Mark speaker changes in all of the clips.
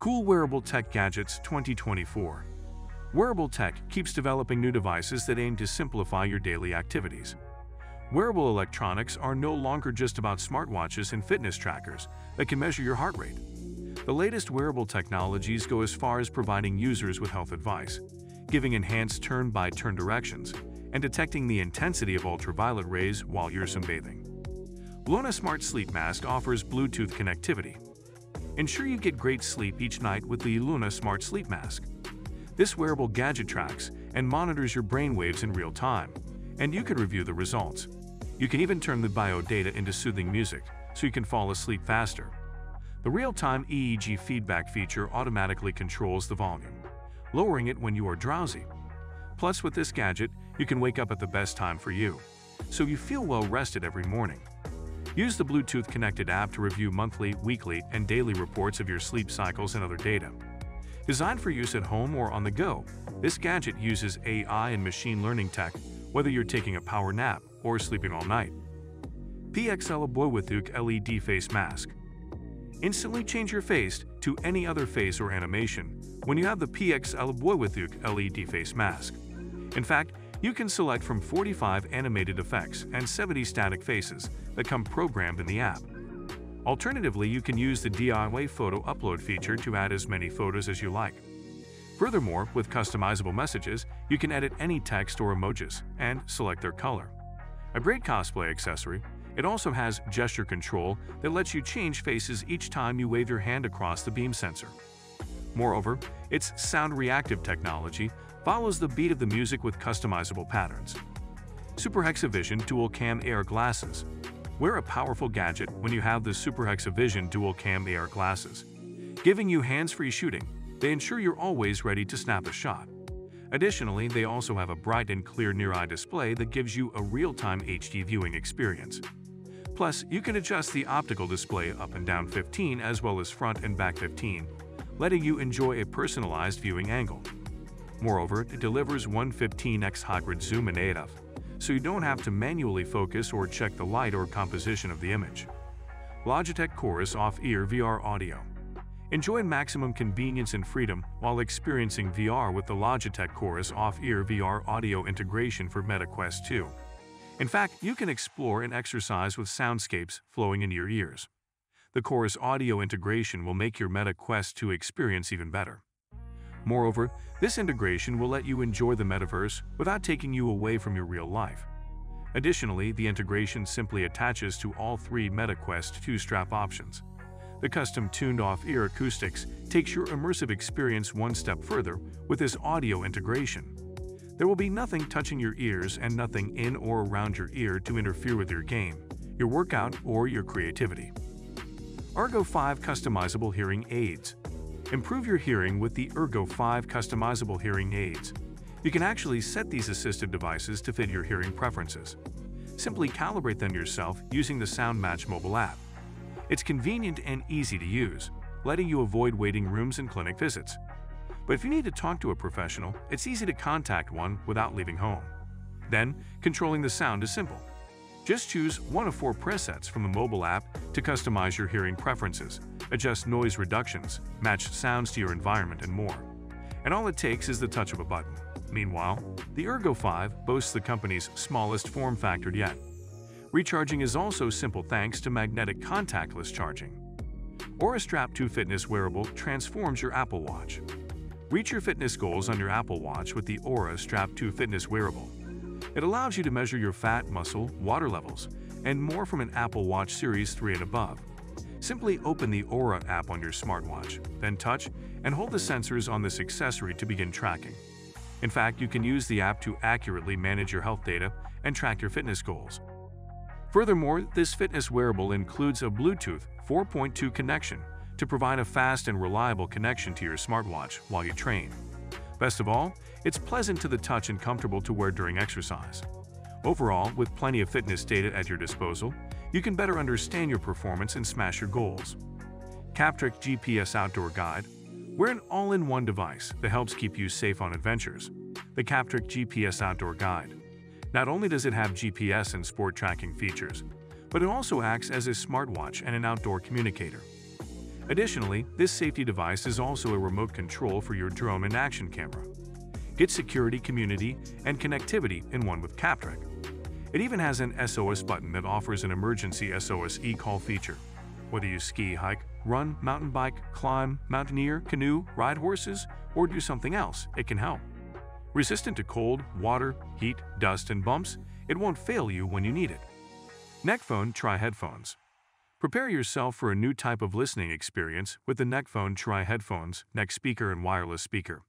Speaker 1: Cool Wearable Tech Gadgets 2024 Wearable Tech keeps developing new devices that aim to simplify your daily activities. Wearable electronics are no longer just about smartwatches and fitness trackers that can measure your heart rate. The latest wearable technologies go as far as providing users with health advice, giving enhanced turn-by-turn directions, and detecting the intensity of ultraviolet rays while you're sunbathing. Luna Smart Sleep Mask offers Bluetooth connectivity. Ensure you get great sleep each night with the Luna Smart Sleep Mask. This wearable gadget tracks and monitors your brainwaves in real time, and you can review the results. You can even turn the bio data into soothing music, so you can fall asleep faster. The real-time EEG feedback feature automatically controls the volume, lowering it when you are drowsy. Plus, with this gadget, you can wake up at the best time for you, so you feel well rested every morning. Use the Bluetooth connected app to review monthly, weekly, and daily reports of your sleep cycles and other data. Designed for use at home or on the go, this gadget uses AI and machine learning tech, whether you're taking a power nap or sleeping all night. PXL Boywithuk LED Face Mask Instantly change your face to any other face or animation when you have the PXL Boywithuk LED Face Mask. In fact, you can select from 45 animated effects and 70 static faces that come programmed in the app. Alternatively, you can use the DIY photo upload feature to add as many photos as you like. Furthermore, with customizable messages, you can edit any text or emojis and select their color. A great cosplay accessory, it also has gesture control that lets you change faces each time you wave your hand across the beam sensor. Moreover, its sound reactive technology follows the beat of the music with customizable patterns. Super Hexavision Dual Cam AR Glasses Wear a powerful gadget when you have the Super Hexavision Dual Cam AR glasses. Giving you hands-free shooting, they ensure you're always ready to snap a shot. Additionally, they also have a bright and clear near-eye display that gives you a real-time HD viewing experience. Plus, you can adjust the optical display up and down 15 as well as front and back 15, letting you enjoy a personalized viewing angle. Moreover, it delivers 115x hybrid zoom and AF, so you don't have to manually focus or check the light or composition of the image. Logitech Chorus Off-Ear VR Audio Enjoy maximum convenience and freedom while experiencing VR with the Logitech Chorus Off-Ear VR Audio integration for MetaQuest 2. In fact, you can explore and exercise with soundscapes flowing in your ears. The Chorus audio integration will make your Meta Quest 2 experience even better. Moreover, this integration will let you enjoy the metaverse without taking you away from your real life. Additionally, the integration simply attaches to all three MetaQuest 2 strap options. The custom-tuned off-ear acoustics takes your immersive experience one step further with this audio integration. There will be nothing touching your ears and nothing in or around your ear to interfere with your game, your workout, or your creativity. Eargo 5 Customizable Hearing Aids Improve your hearing with the Eargo 5 customizable hearing aids. You can actually set these assistive devices to fit your hearing preferences. Simply calibrate them yourself using the SoundMatch mobile app. It's convenient and easy to use, letting you avoid waiting rooms and clinic visits. But if you need to talk to a professional, it's easy to contact one without leaving home. Then, controlling the sound is simple. Just choose one of four presets from the mobile app to customize your hearing preferences, adjust noise reductions, match sounds to your environment, and more. And all it takes is the touch of a button. Meanwhile, the Eargo 5 boasts the company's smallest form factor yet. Recharging is also simple thanks to magnetic contactless charging. Aura Strap 2 Fitness Wearable transforms your Apple Watch. Reach your fitness goals on your Apple Watch with the Aura Strap 2 Fitness Wearable. It allows you to measure your fat, muscle, water levels, and more from an Apple Watch Series 3 and above. Simply open the Aura app on your smartwatch, then touch and hold the sensors on this accessory to begin tracking. In fact, you can use the app to accurately manage your health data and track your fitness goals. Furthermore, this fitness wearable includes a Bluetooth 4.2 connection to provide a fast and reliable connection to your smartwatch while you train. Best of all, it's pleasant to the touch and comfortable to wear during exercise. Overall, with plenty of fitness data at your disposal, you can better understand your performance and smash your goals. Captric GPS Outdoor Guide We're an all-in-one device that helps keep you safe on adventures. The Captric GPS Outdoor Guide not only does it have GPS and sport tracking features, but it also acts as a smartwatch and an outdoor communicator. Additionally, this safety device is also a remote control for your drone and action camera. Get security, community, and connectivity in one with Captrek. It even has an SOS button that offers an emergency SOS e-call feature. Whether you ski, hike, run, mountain bike, climb, mountaineer, canoe, ride horses, or do something else, it can help. Resistant to cold, water, heat, dust, and bumps, it won't fail you when you need it. Neckphone Tri Headphones Prepare yourself for a new type of listening experience with the Neckphone Tri Headphones, neck speaker and wireless speaker.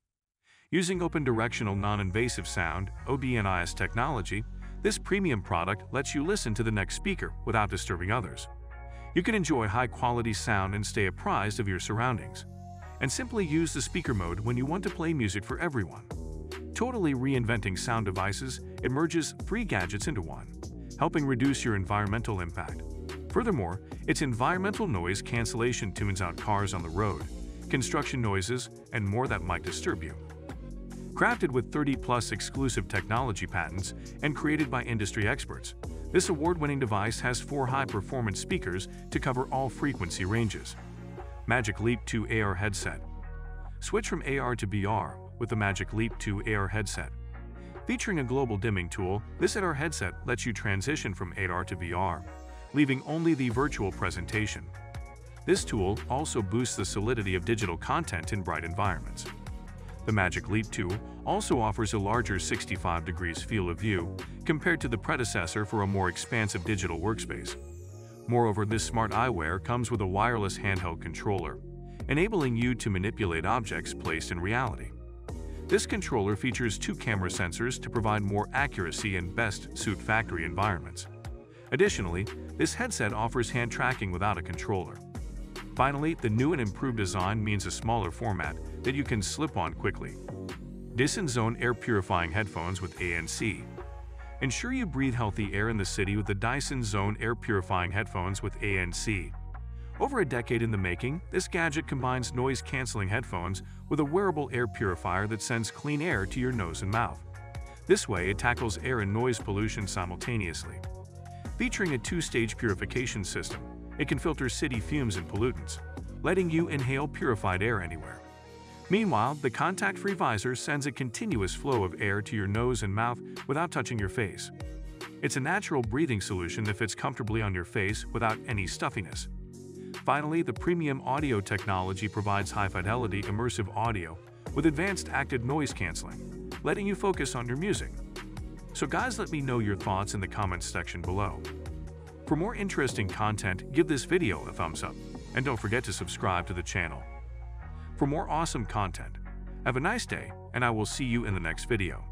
Speaker 1: Using open directional non-invasive sound, ODNIS technology, this premium product lets you listen to the next speaker without disturbing others. You can enjoy high-quality sound and stay apprised of your surroundings. And simply use the speaker mode when you want to play music for everyone. Totally reinventing sound devices, it merges three gadgets into one, helping reduce your environmental impact. Furthermore, its environmental noise cancellation tunes out cars on the road, construction noises, and more that might disturb you. Crafted with 30-plus exclusive technology patents and created by industry experts, this award-winning device has four high-performance speakers to cover all frequency ranges. Magic Leap 2 AR Headset Switch from AR to VR with the Magic Leap 2 AR headset. Featuring a global dimming tool, this AR headset lets you transition from AR to VR, leaving only the virtual presentation. This tool also boosts the solidity of digital content in bright environments. The Magic Leap 2 also offers a larger 65 degrees field of view compared to the predecessor for a more expansive digital workspace. Moreover, this smart eyewear comes with a wireless handheld controller, enabling you to manipulate objects placed in reality. This controller features two camera sensors to provide more accuracy and best suit factory environments. Additionally, this headset offers hand tracking without a controller. Finally, the new and improved design means a smaller format that you can slip on quickly. Dyson Zone Air Purifying Headphones with ANC Ensure you breathe healthy air in the city with the Dyson Zone Air Purifying Headphones with ANC. Over a decade in the making, this gadget combines noise-canceling headphones with a wearable air purifier that sends clean air to your nose and mouth. This way, it tackles air and noise pollution simultaneously. Featuring a two-stage purification system, it can filter city fumes and pollutants, letting you inhale purified air anywhere. Meanwhile, the contact-free visor sends a continuous flow of air to your nose and mouth without touching your face. It's a natural breathing solution that fits comfortably on your face without any stuffiness. Finally, the premium audio technology provides high-fidelity immersive audio with advanced active noise canceling, letting you focus on your music. So guys, let me know your thoughts in the comments section below. For more interesting content, give this video a thumbs up, and don't forget to subscribe to the channel for more awesome content. Have a nice day, and I will see you in the next video.